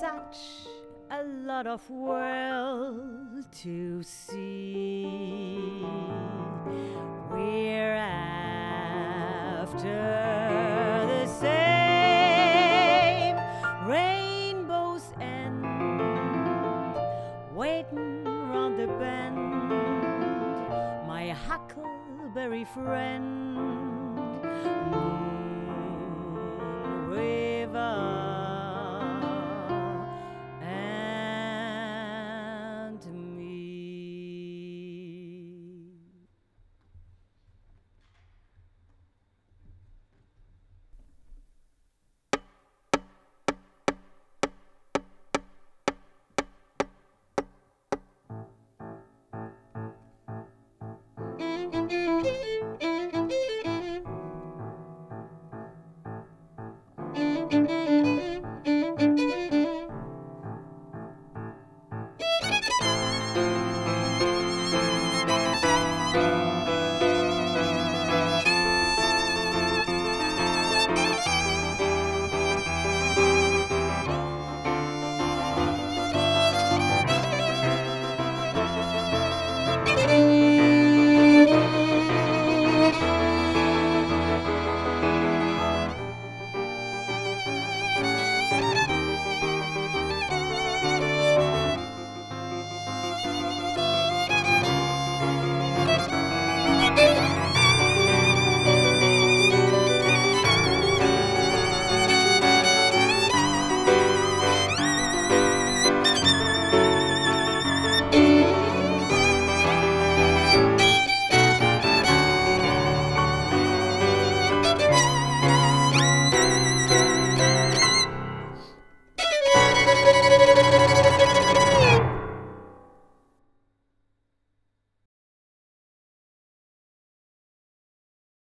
such a lot of world to see. We're after the same rainbow's end, waiting round the bend. My huckleberry friend, Moon River. And me.